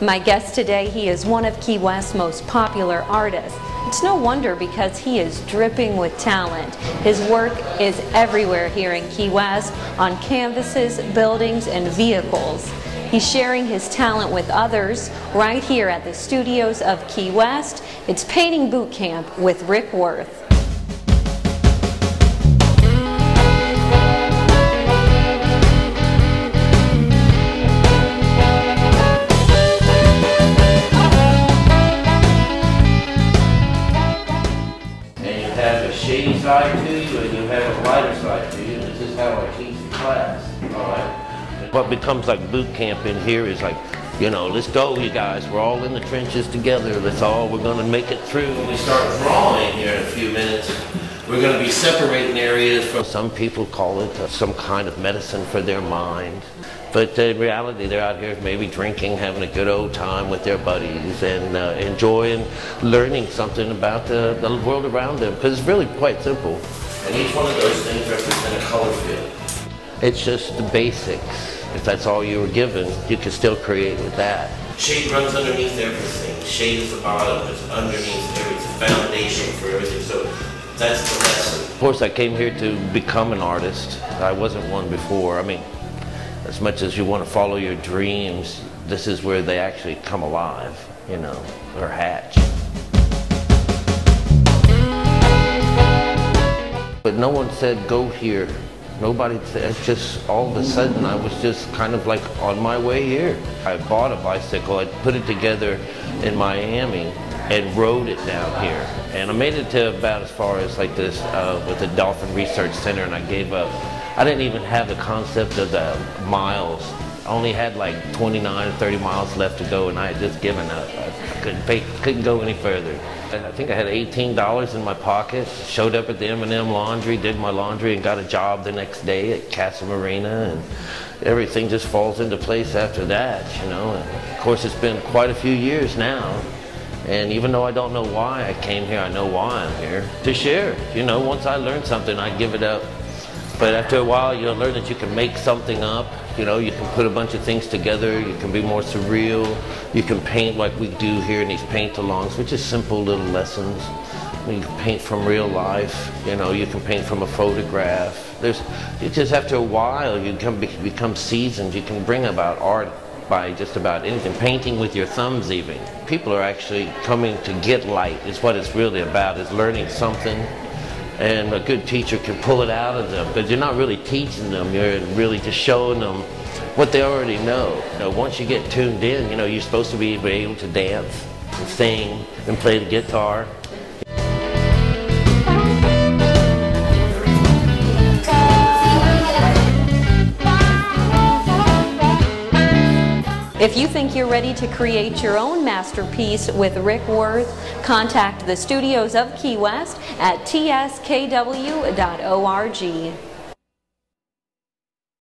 My guest today, he is one of Key West's most popular artists. It's no wonder because he is dripping with talent. His work is everywhere here in Key West on canvases, buildings, and vehicles. He's sharing his talent with others right here at the studios of Key West. It's Painting Boot Camp with Rick Worth. Side to you and you have a lighter side to you. This is how I teach the class. All right. What becomes like boot camp in here is like, you know, let's go, you guys. We're all in the trenches together. Let's all. We're going to make it through. We start drawing here in a few minutes. We're going to be separating areas from. Some people call it uh, some kind of medicine for their mind. But in reality, they're out here maybe drinking, having a good old time with their buddies, and uh, enjoying learning something about the, the world around them. Because it's really quite simple. And each one of those things represent a color field. It's just the basics. If that's all you were given, you can still create with that. Shade runs underneath everything. Shade is the bottom. It's underneath everything. It's the foundation for everything. So that's the lesson. Of course, I came here to become an artist. I wasn't one before. I mean, as much as you want to follow your dreams, this is where they actually come alive, you know, or hatch. But no one said, go here. Nobody said, just all of a sudden I was just kind of like on my way here. I bought a bicycle, I put it together in Miami and rode it down here. And I made it to about as far as like this uh, with the Dolphin Research Center and I gave up. I didn't even have the concept of the miles. I only had like 29 or 30 miles left to go and I had just given up. I couldn't, pay, couldn't go any further. I think I had $18 in my pocket, showed up at the M&M laundry, did my laundry and got a job the next day at Casa Marina and everything just falls into place after that, you know. And of course, it's been quite a few years now. And even though I don't know why I came here, I know why I'm here. To share, you know, once I learn something, I give it up. But after a while, you'll learn that you can make something up. You know, you can put a bunch of things together. You can be more surreal. You can paint like we do here in these paint-alongs, which is simple little lessons. You can paint from real life. You know, you can paint from a photograph. There's, you just after a while, you come, become seasoned. You can bring about art by just about anything, painting with your thumbs even. People are actually coming to get light is what it's really about, is learning something. And a good teacher can pull it out of them because you're not really teaching them, you're really just showing them what they already know. You know. Once you get tuned in, you know, you're supposed to be able to dance and sing and play the guitar. If you think you're ready to create your own masterpiece with Rick Worth, contact the studios of Key West at tskw.org.